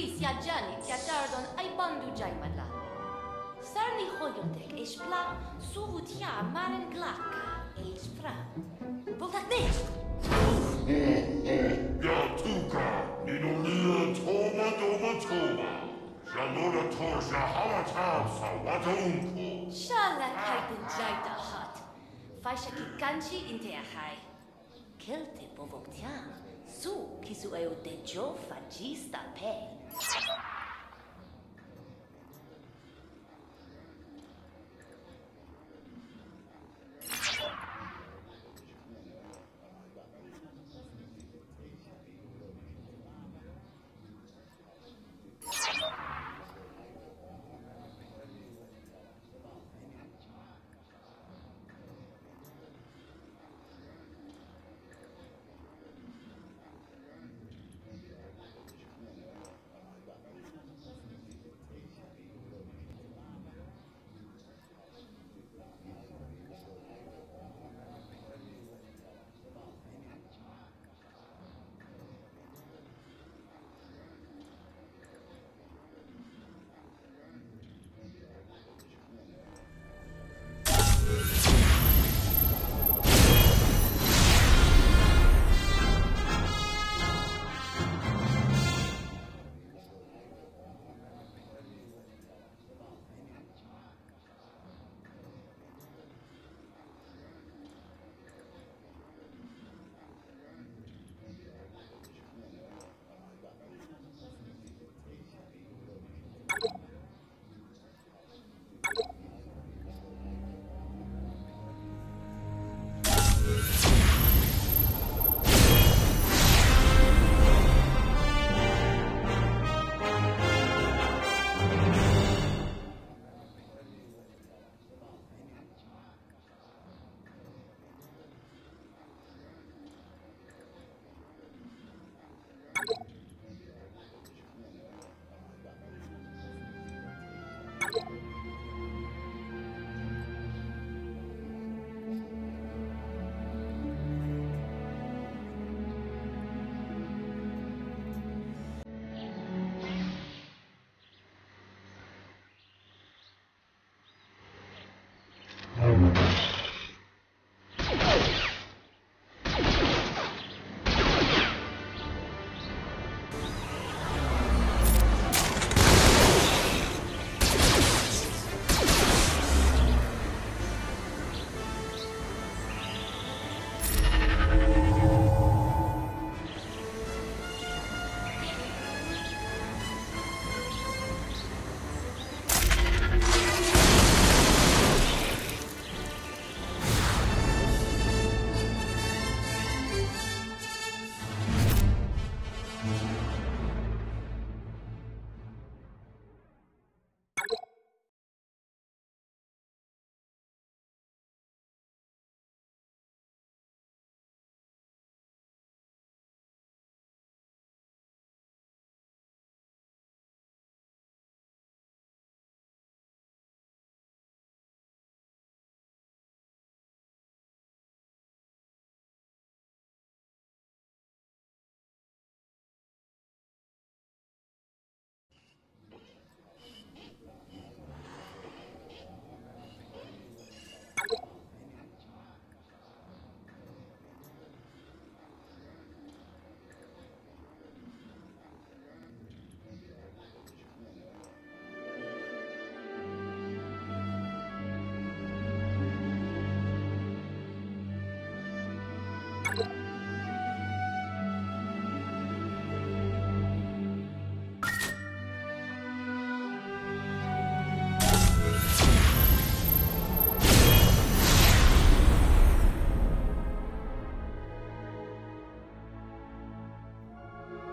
Chris ya Janet ya Gardon ai bandu jaymala. Sarni hoyotek eshpla suvut ya maren glaka eshpra. Boltak ne! Ya tuka, no toma doma toma. Jalora torsha halatal sa watonku. Shala kaitin jaita hat. Faisha kikanchi inte ahai. Kelte bovoktiam. Su, kisu eo dejo fagista pe. you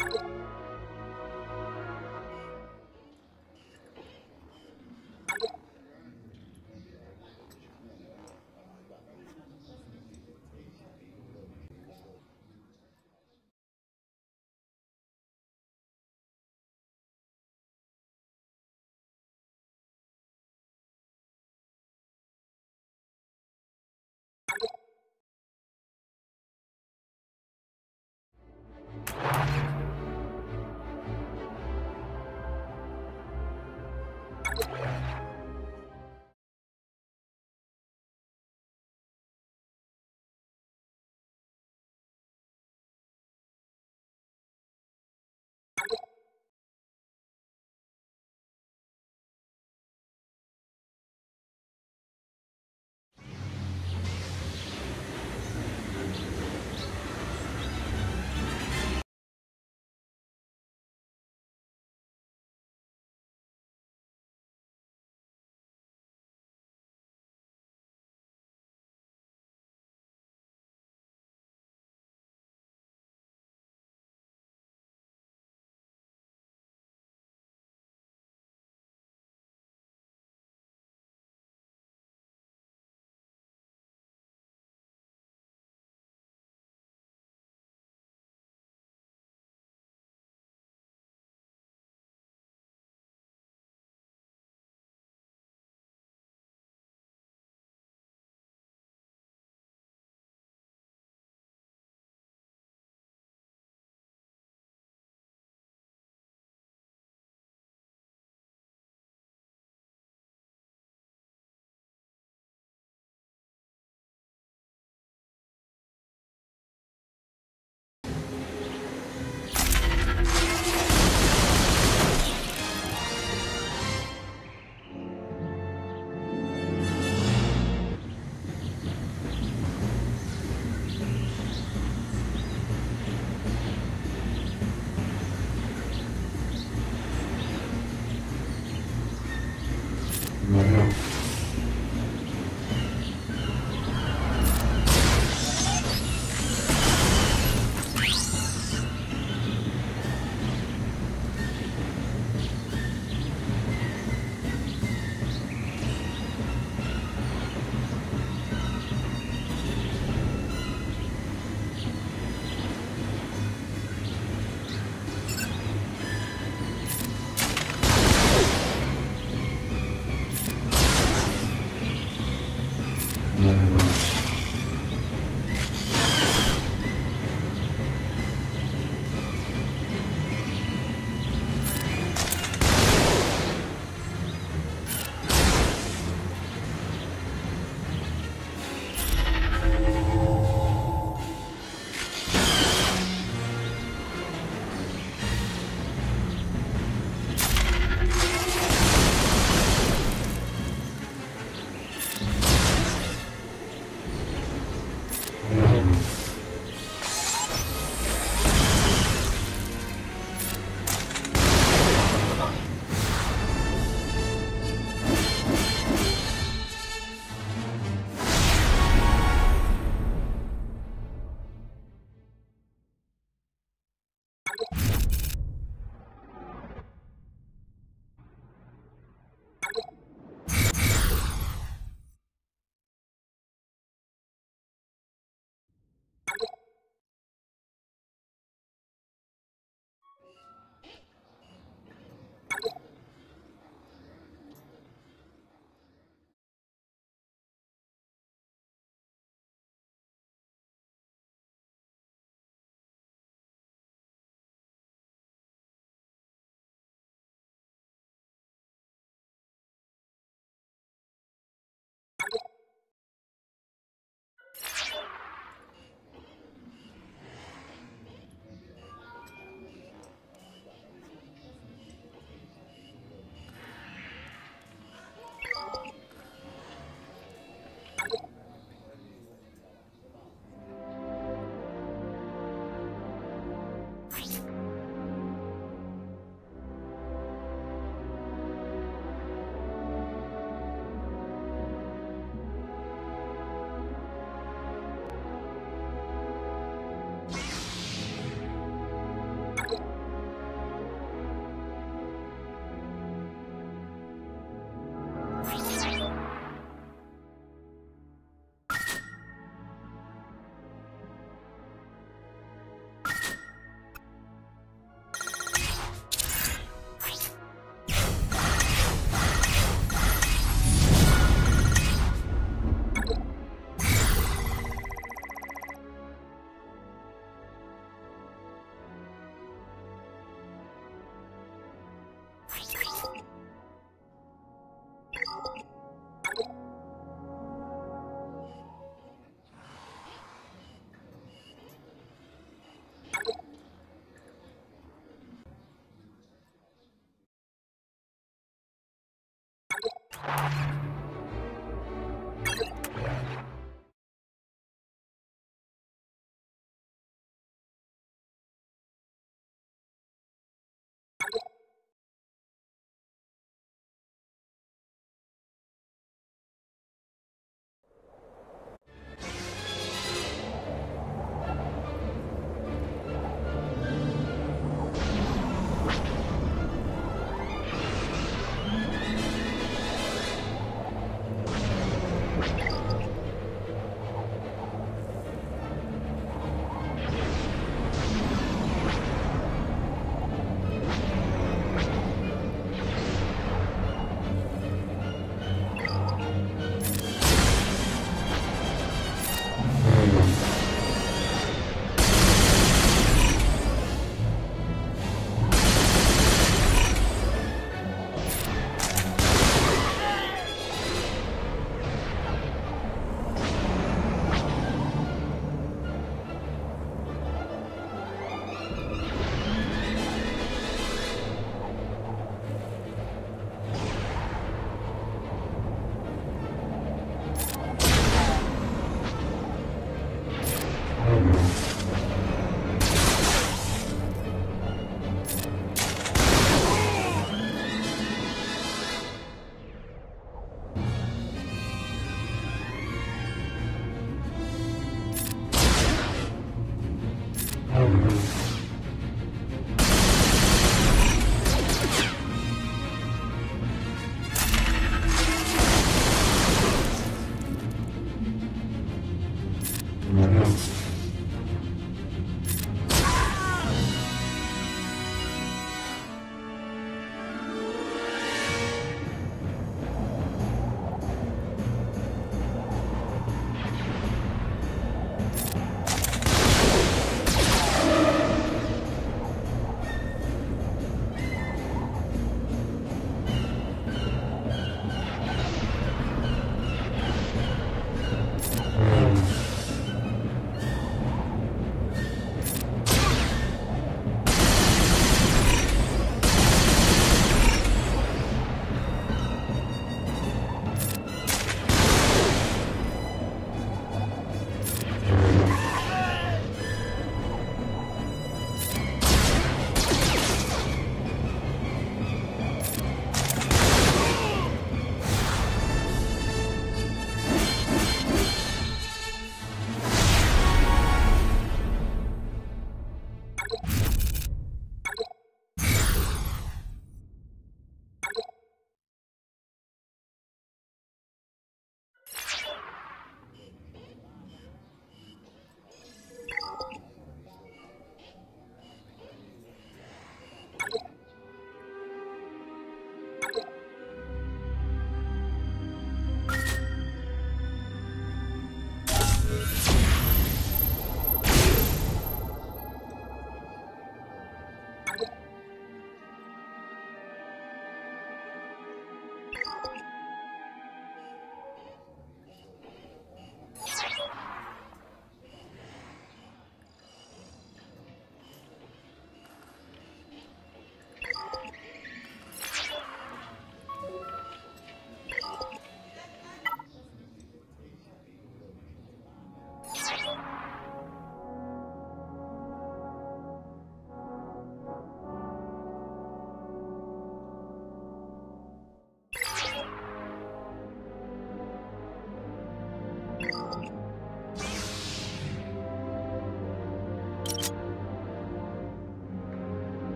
you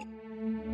うん。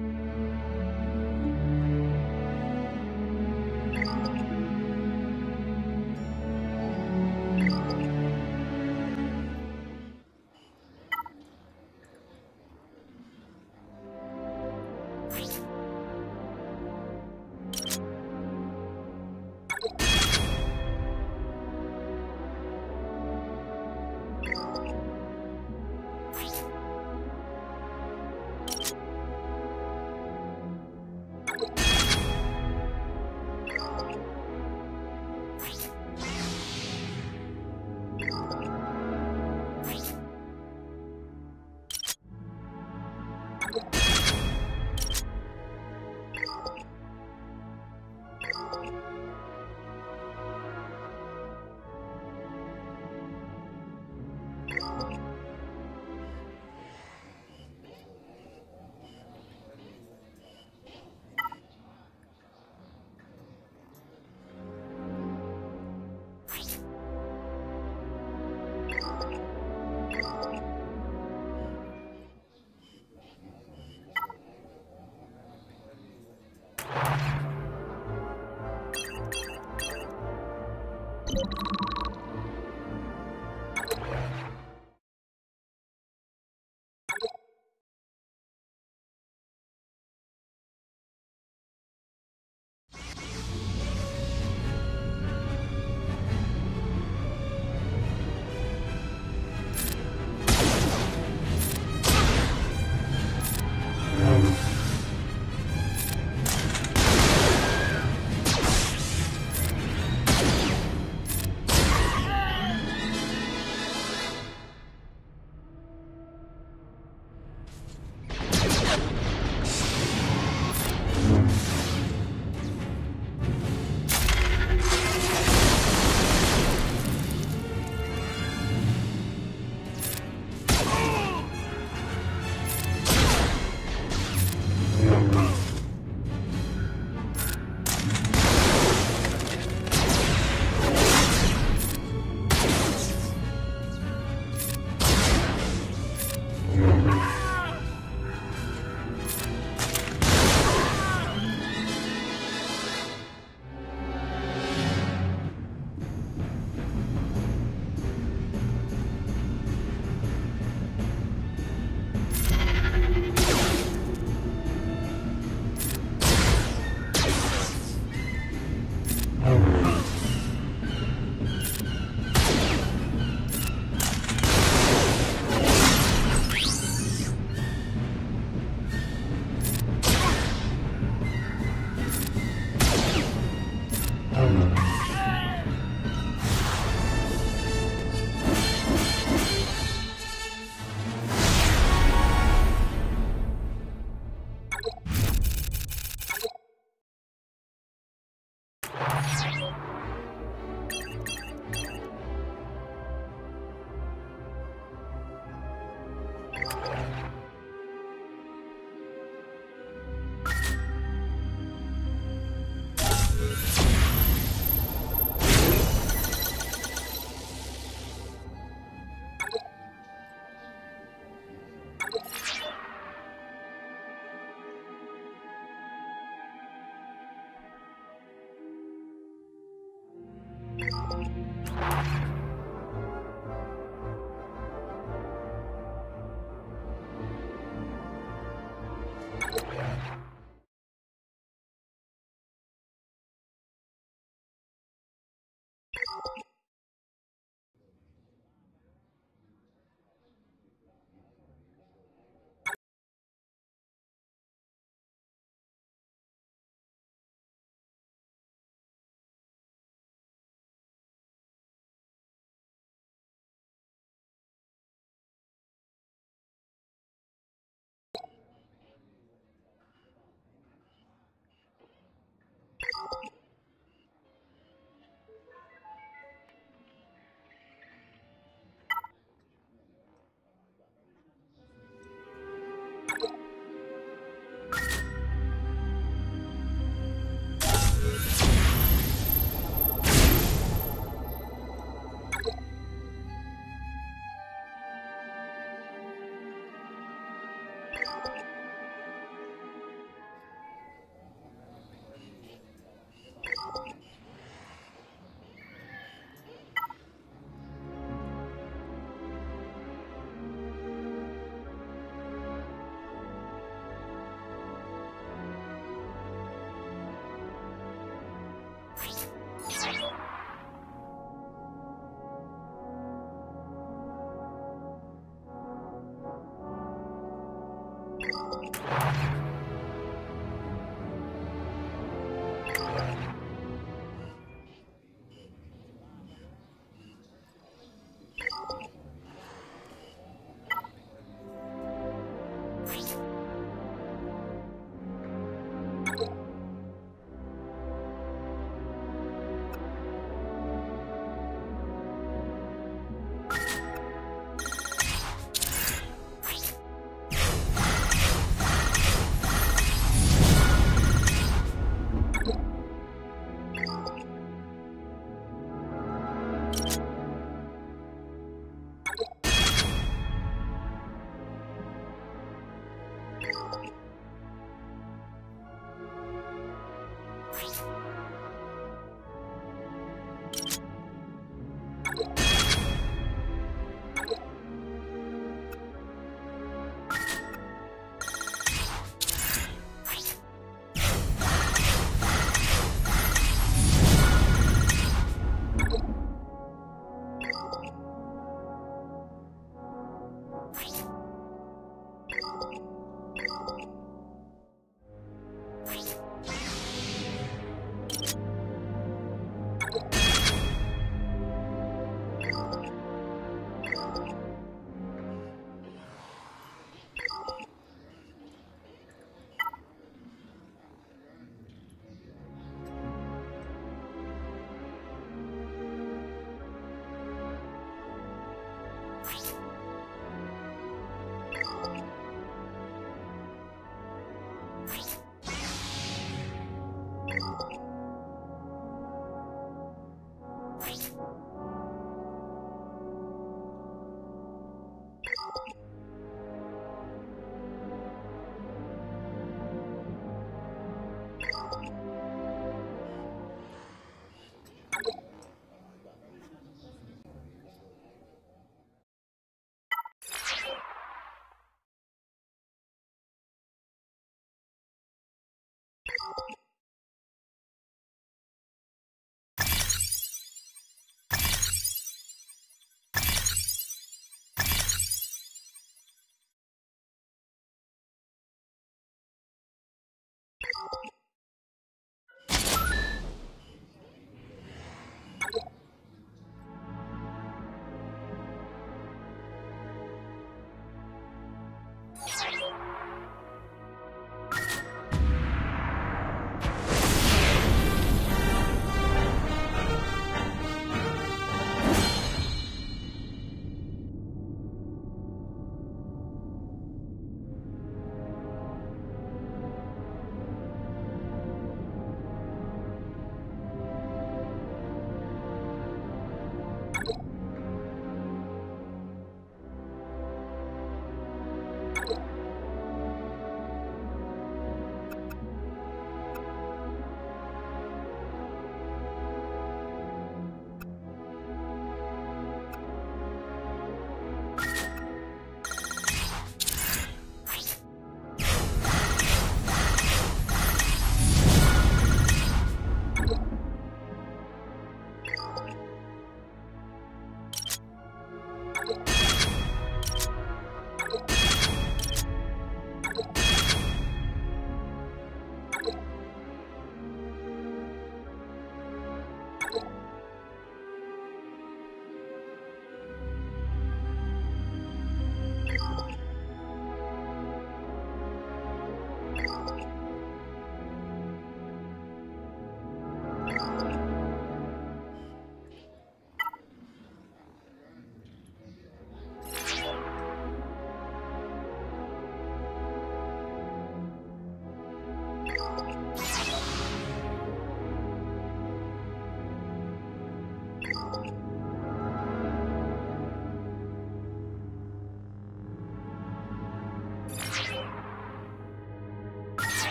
you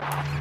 you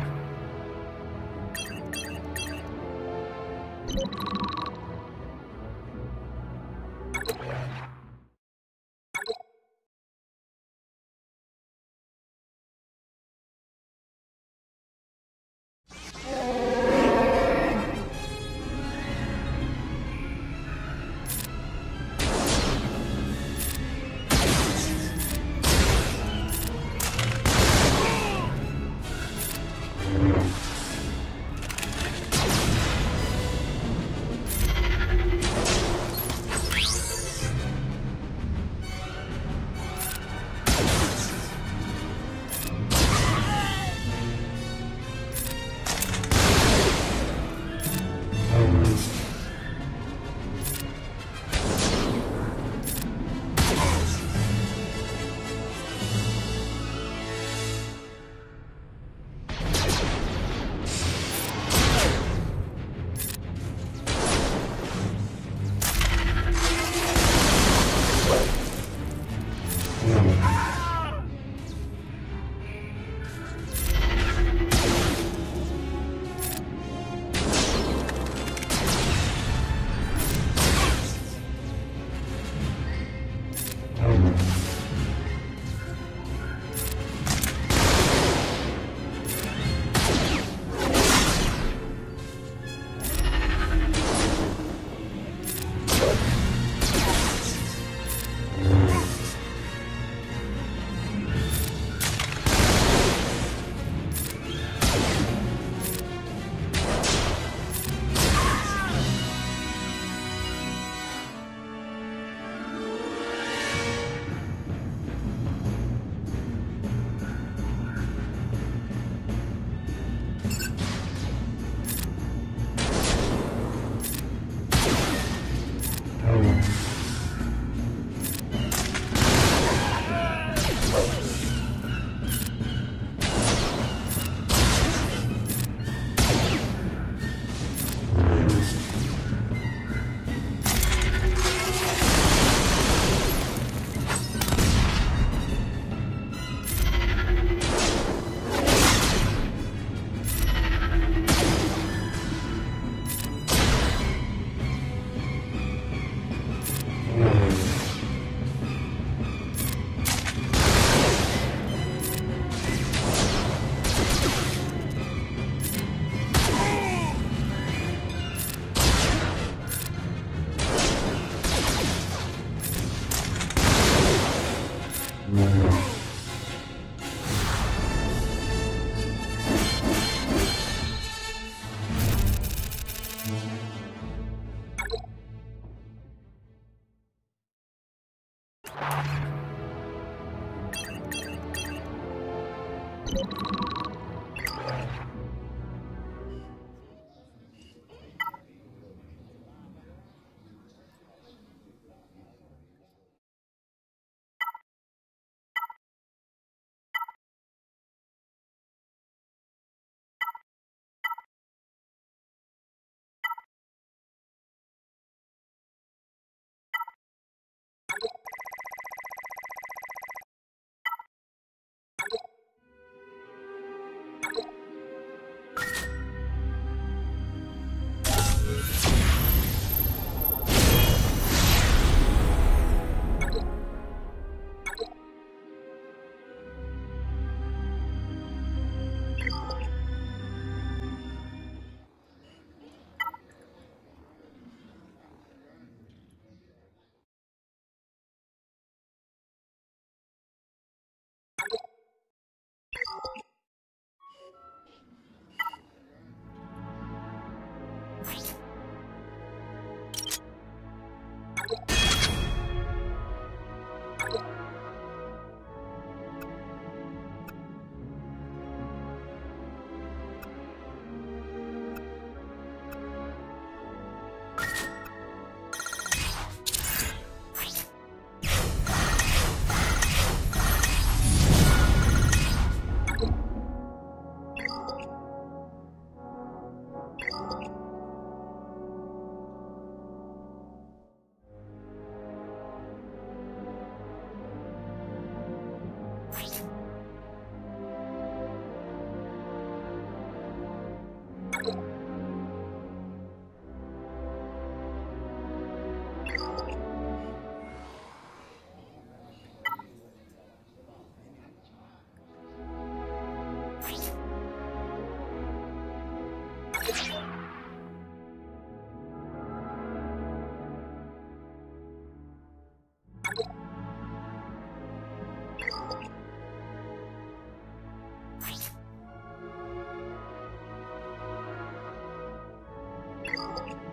Thank you.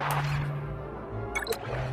you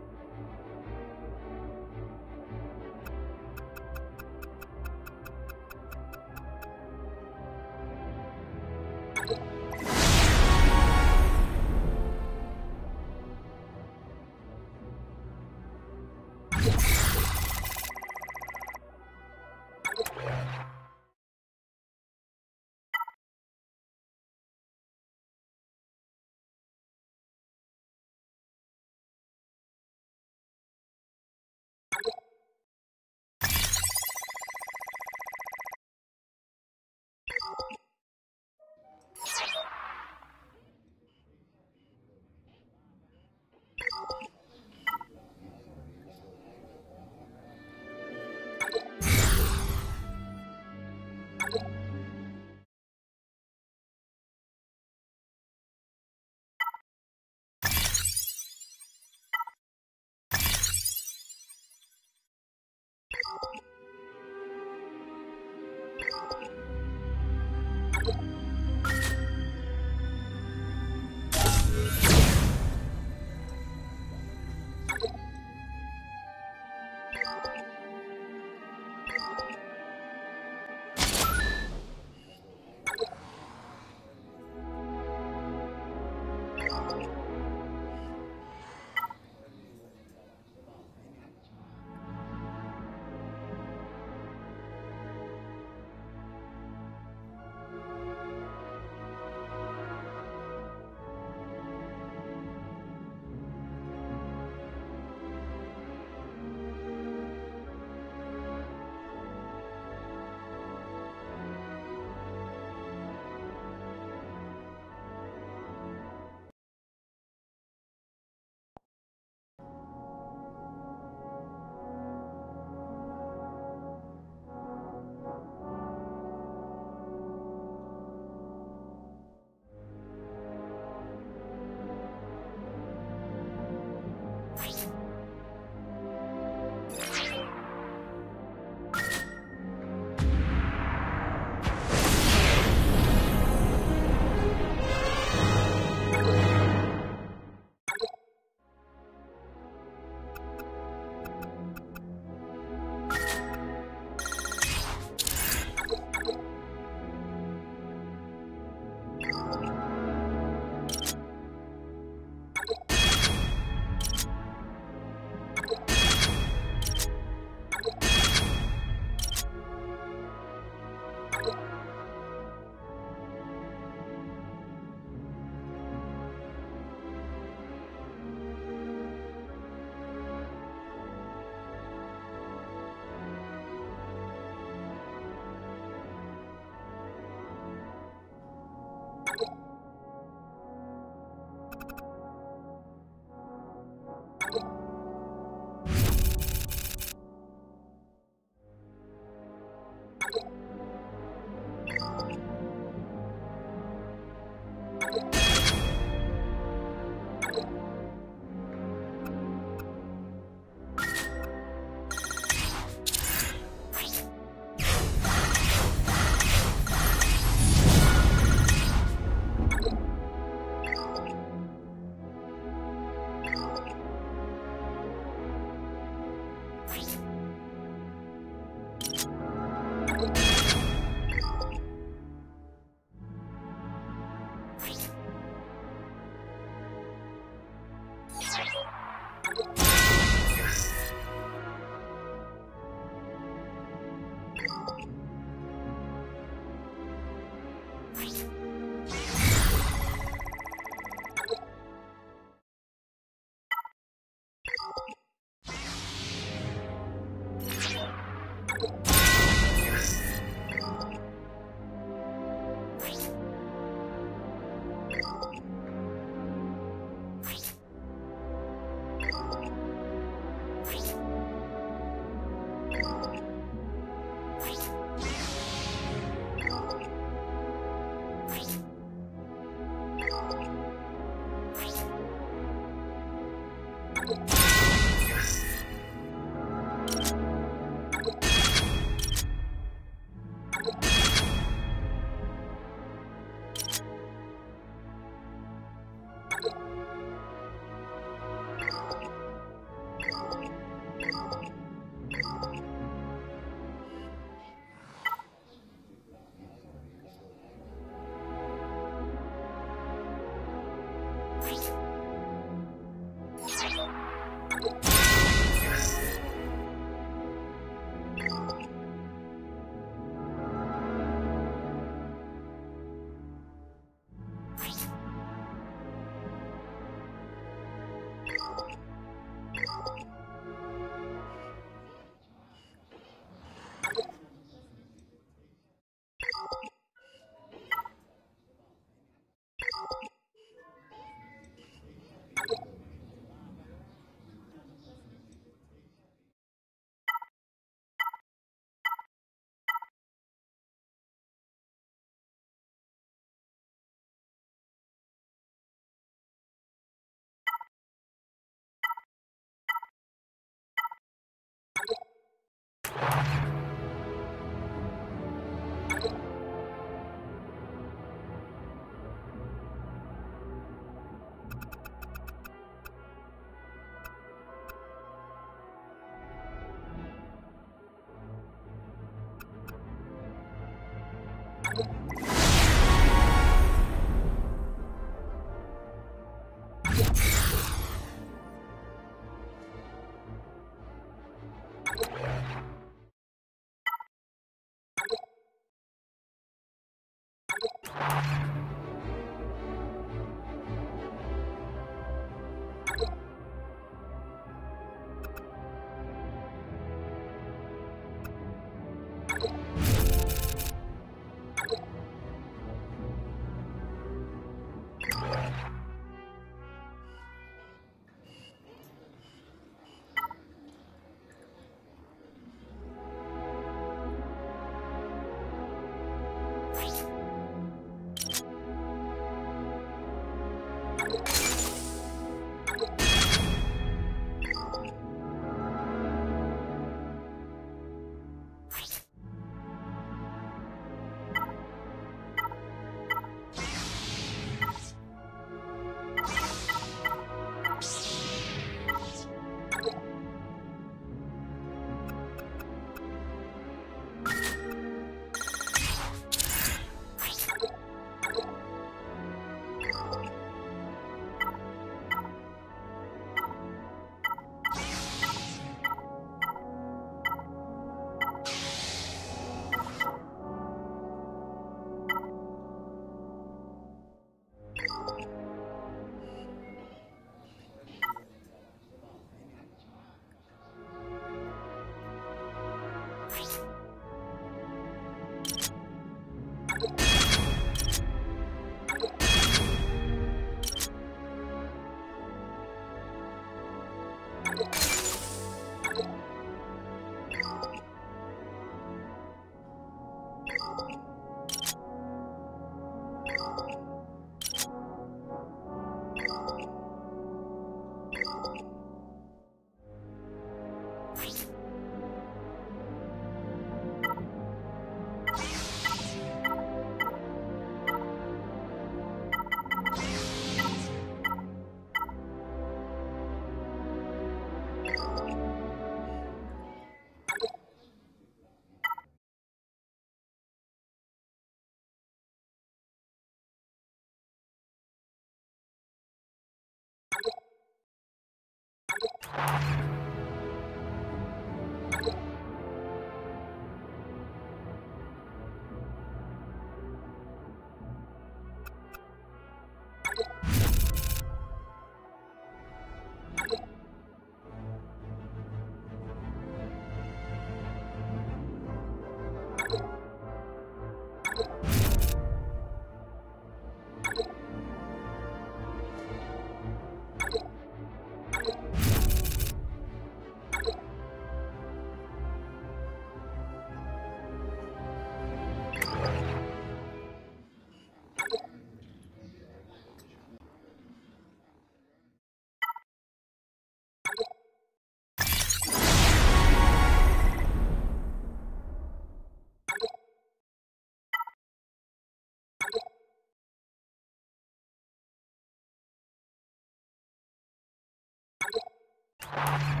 Yeah.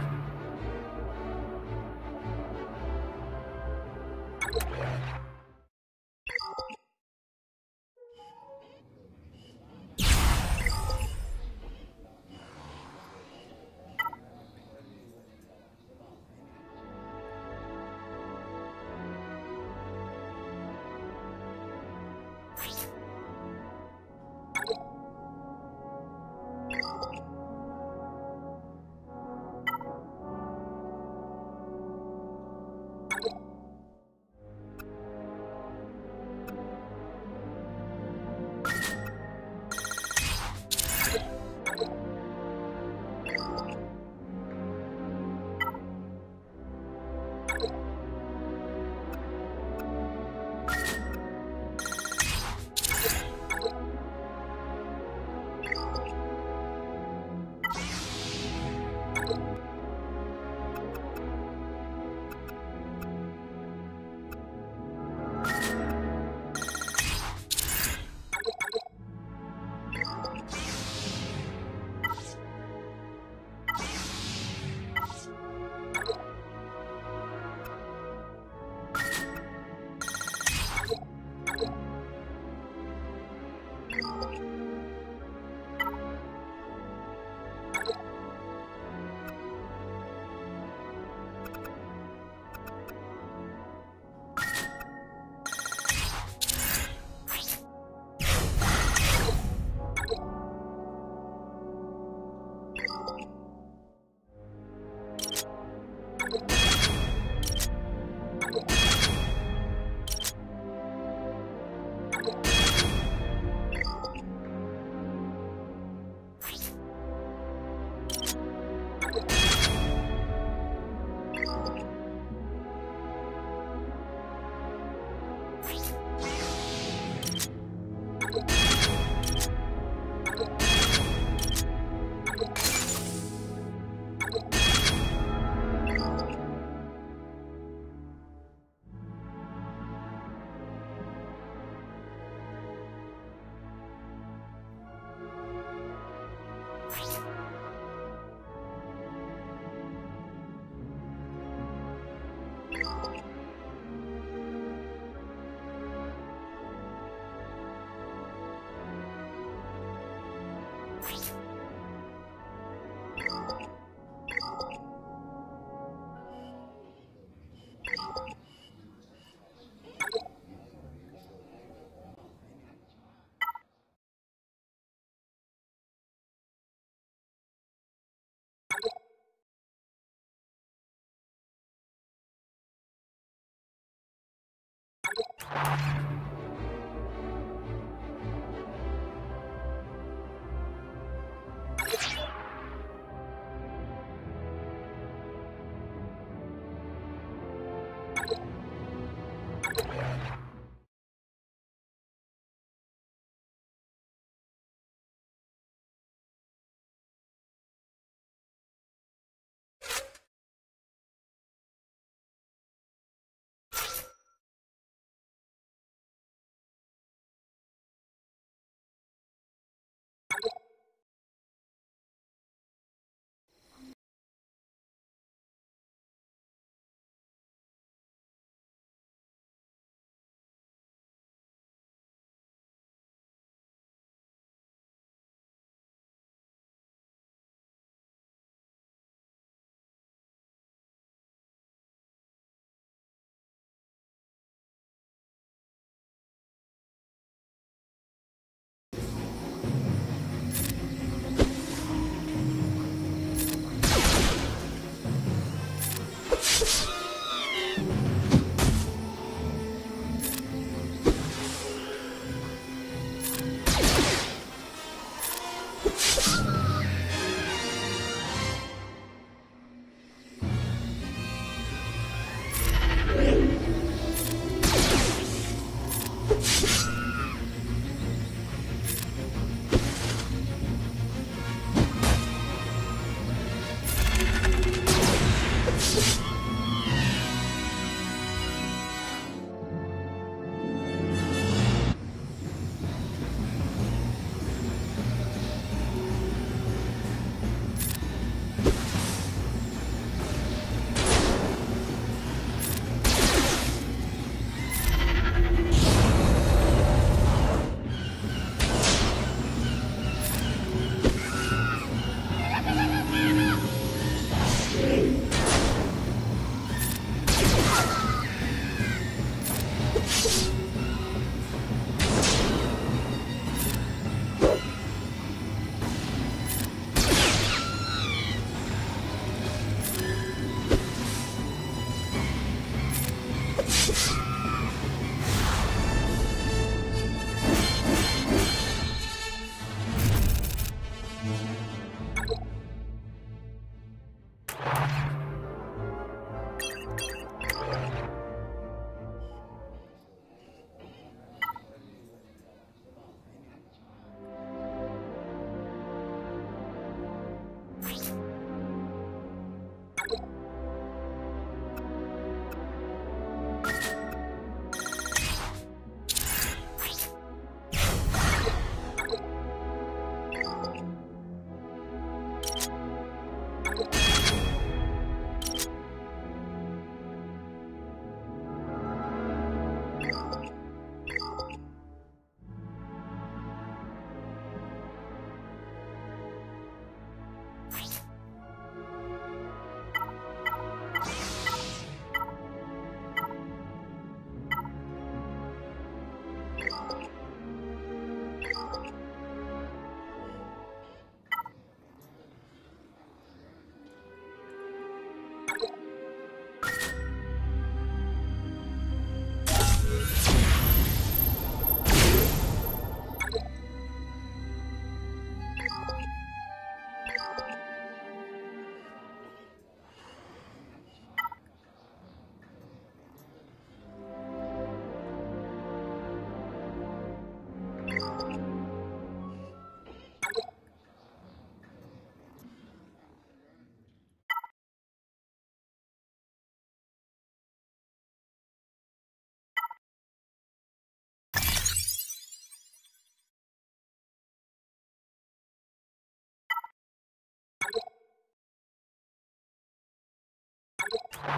は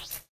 い。